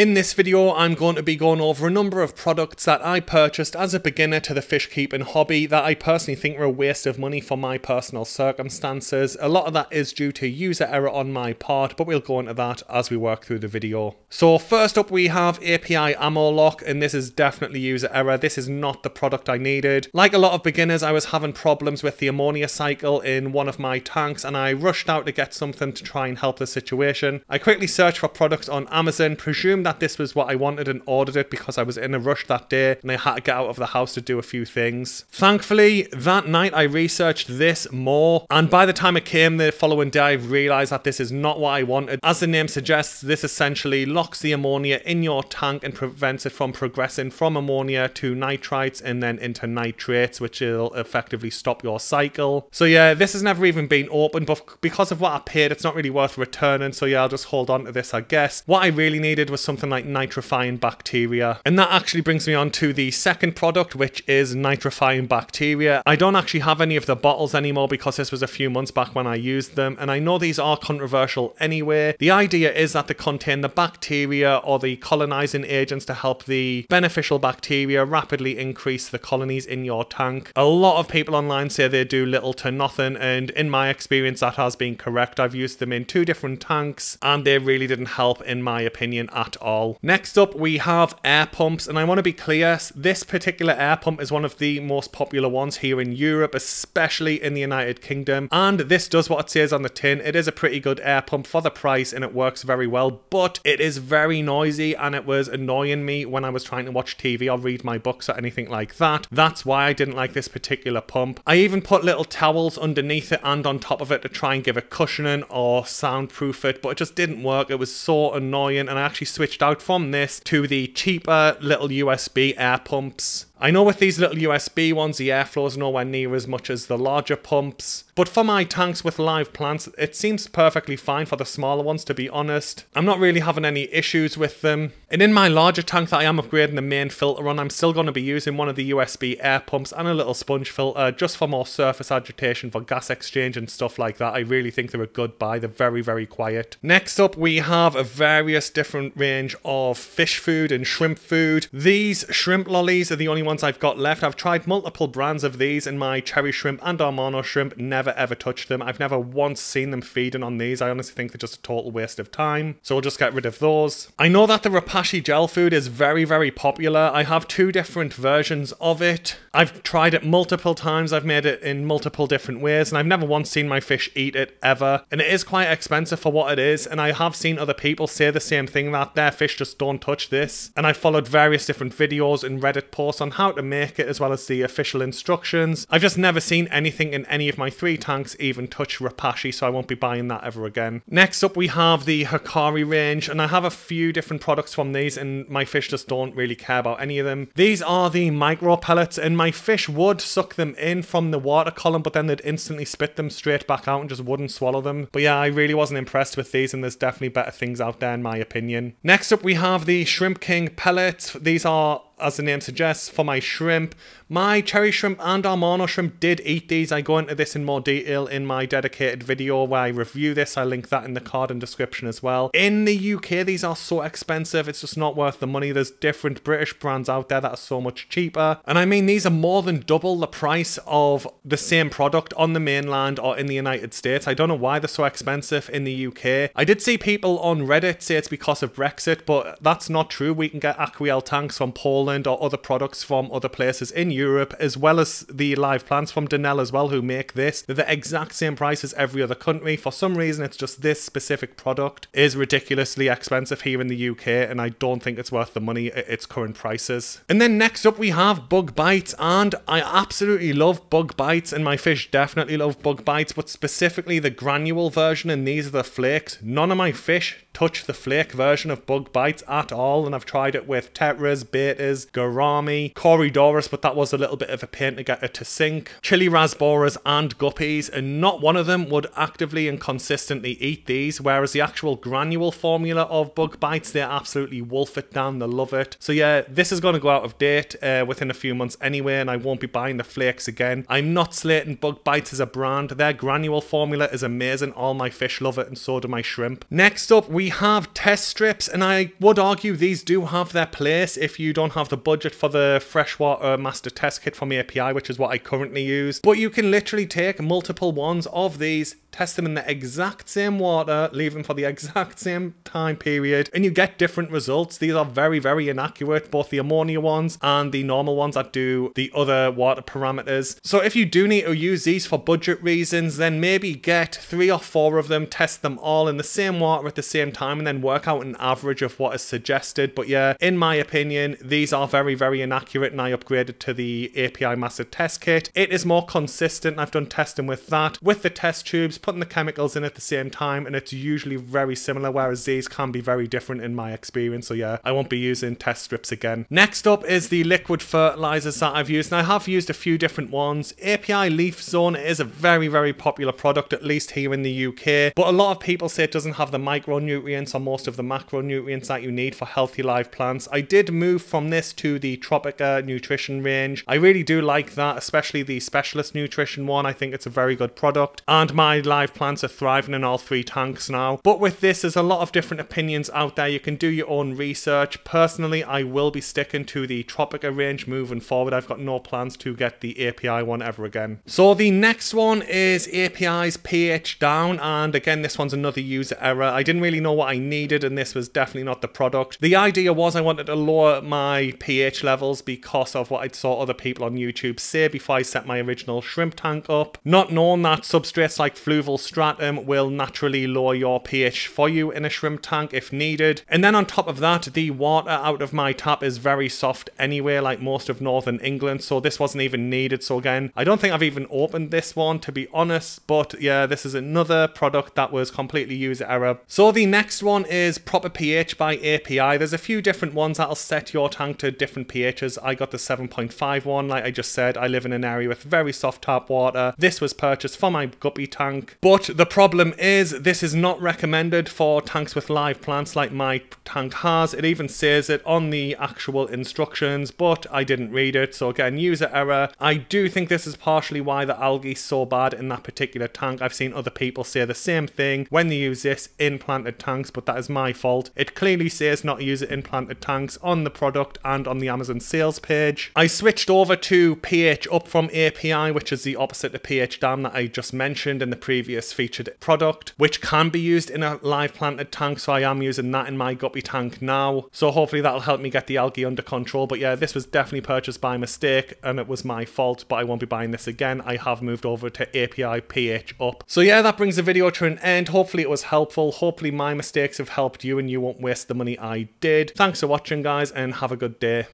In this video, I'm going to be going over a number of products that I purchased as a beginner to the fish keeping hobby that I personally think were a waste of money for my personal circumstances. A lot of that is due to user error on my part, but we'll go into that as we work through the video. So first up we have API ammo lock, and this is definitely user error. This is not the product I needed. Like a lot of beginners, I was having problems with the ammonia cycle in one of my tanks, and I rushed out to get something to try and help the situation. I quickly searched for products on Amazon, presumed that this was what I wanted and ordered it because I was in a rush that day and I had to get out of the house to do a few things. Thankfully, that night I researched this more and by the time it came the following day I realised that this is not what I wanted. As the name suggests, this essentially locks the ammonia in your tank and prevents it from progressing from ammonia to nitrites and then into nitrates which will effectively stop your cycle. So yeah, this has never even been opened but because of what I paid it's not really worth returning so yeah I'll just hold on to this I guess. What I really needed was something like nitrifying bacteria. And that actually brings me on to the second product, which is nitrifying bacteria. I don't actually have any of the bottles anymore because this was a few months back when I used them. And I know these are controversial anyway. The idea is that they contain the bacteria or the colonizing agents to help the beneficial bacteria rapidly increase the colonies in your tank. A lot of people online say they do little to nothing. And in my experience, that has been correct. I've used them in two different tanks and they really didn't help in my opinion at all. Next up, we have air pumps, and I want to be clear, this particular air pump is one of the most popular ones here in Europe, especially in the United Kingdom, and this does what it says on the tin. It is a pretty good air pump for the price, and it works very well, but it is very noisy, and it was annoying me when I was trying to watch TV or read my books or anything like that. That's why I didn't like this particular pump. I even put little towels underneath it and on top of it to try and give it cushioning or soundproof it, but it just didn't work. It was so annoying, and I actually switched out from this to the cheaper little USB air pumps I know with these little USB ones, the airflow is nowhere near as much as the larger pumps, but for my tanks with live plants, it seems perfectly fine for the smaller ones to be honest. I'm not really having any issues with them. And in my larger tank that I am upgrading the main filter on, I'm still going to be using one of the USB air pumps and a little sponge filter just for more surface agitation for gas exchange and stuff like that. I really think they're a good buy. They're very, very quiet. Next up, we have a various different range of fish food and shrimp food. These shrimp lollies are the only ones I've got left. I've tried multiple brands of these in my cherry shrimp and Amano shrimp, never ever touched them. I've never once seen them feeding on these. I honestly think they're just a total waste of time. So we'll just get rid of those. I know that the Repashy gel food is very, very popular. I have two different versions of it. I've tried it multiple times. I've made it in multiple different ways, and I've never once seen my fish eat it ever. And it is quite expensive for what it is. And I have seen other people say the same thing that their fish just don't touch this. And I followed various different videos and Reddit posts on how to make it, as well as the official instructions. I've just never seen anything in any of my three tanks even touch Repashy, so I won't be buying that ever again. Next up, we have the Hikari range, and I have a few different products from these, and my fish just don't really care about any of them. These are the micro pellets, and my fish would suck them in from the water column, but then they'd instantly spit them straight back out and just wouldn't swallow them. But yeah, I really wasn't impressed with these, and there's definitely better things out there in my opinion. Next up, we have the Shrimp King pellets. These are as the name suggests, for my shrimp. My cherry shrimp and Amano shrimp did eat these. I go into this in more detail in my dedicated video where I review this. I link that in the card and description as well. In the UK, these are so expensive. It's just not worth the money. There's different British brands out there that are so much cheaper. And I mean, these are more than double the price of the same product on the mainland or in the United States. I don't know why they're so expensive in the UK. I did see people on Reddit say it's because of Brexit, but that's not true. We can get Aquael tanks from Poland or other products from other places in Europe, as well as the live plants from Dennerle as well, who make this. They're the exact same price as every other country. For some reason, it's just this specific product is ridiculously expensive here in the UK, and I don't think it's worth the money at its current prices. And then next up, we have Bug Bites, and I absolutely love Bug Bites, and my fish definitely love Bug Bites, but specifically the granule version, and these are the flakes. None of my fish touch the flake version of Bug Bites at all, and I've tried it with Tetras, Bettas, Gourami, Corydoras, but that was a little bit of a pain to get it to sink, Chili Rasboras, and Guppies, and not one of them would actively and consistently eat these, whereas the actual granule formula of Bug Bites, they absolutely wolf it down, they love it. So yeah, this is going to go out of date uh, within a few months anyway, and I won't be buying the flakes again. I'm not slating Bug Bites as a brand, their granule formula is amazing, all my fish love it, and so do my shrimp. Next up, we have test strips, and I would argue these do have their place if you don't have the budget for the freshwater master test kit from API, which is what I currently use. But you can literally take multiple ones of these test them in the exact same water, leave them for the exact same time period, and you get different results. These are very, very inaccurate, both the ammonia ones and the normal ones that do the other water parameters. So if you do need to use these for budget reasons, then maybe get three or four of them, test them all in the same water at the same time, and then work out an average of what is suggested. But yeah, in my opinion, these are very, very inaccurate, and I upgraded to the API Master Test Kit. It is more consistent. I've done testing with that. With the test tubes, putting the chemicals in at the same time, and it's usually very similar, whereas these can be very different in my experience. So yeah, I won't be using test strips again. Next up is the liquid fertilizers that I've used, and I have used a few different ones. API Leaf Zone is a very, very popular product, at least here in the UK, but a lot of people say it doesn't have the micronutrients or most of the macronutrients that you need for healthy live plants. I did move from this to the Tropica nutrition range. I really do like that, especially the specialist nutrition one. I think it's a very good product, and my live plants are thriving in all three tanks now. But with this, there's a lot of different opinions out there. You can do your own research. Personally, I will be sticking to the Tropica range moving forward. I've got no plans to get the API one ever again. So the next one is API's pH down, and again, this one's another user error. I didn't really know what I needed, and this was definitely not the product. The idea was I wanted to lower my pH levels because of what I saw other people on YouTube say before I set my original shrimp tank up. Not knowing that substrates like fluval stratum will naturally lower your pH for you in a shrimp tank if needed. And then on top of that, the water out of my tap is very soft anyway, like most of northern England, so this wasn't even needed. So again, I don't think I've even opened this one to be honest, but yeah, this is another product that was completely user error. So the next one is Proper pH by API. There's a few different ones that'll set your tank to different pHs. I got the 7.5 one, like I just said. I live in an area with very soft tap water. This was purchased for my guppy tank, but the problem is this is not recommended for tanks with live plants like my tank has. It even says it on the actual instructions, but I didn't read it. So again, user error. I do think this is partially why the algae is so bad in that particular tank. I've seen other people say the same thing when they use this in planted tanks, but that is my fault. It clearly says not to use it in planted tanks on the product and on the Amazon sales page. I switched over to pH up from API, which is the opposite of pH down that I just mentioned in the previous featured product, which can be used in a live planted tank. So I am using that in my guppy tank now. So hopefully that'll help me get the algae under control. But yeah, this was definitely purchased by mistake and it was my fault, but I won't be buying this again. I have moved over to API pH up. So yeah, that brings the video to an end. Hopefully it was helpful. Hopefully my mistakes have helped you and you won't waste the money I did. Thanks for watching guys and have a good day.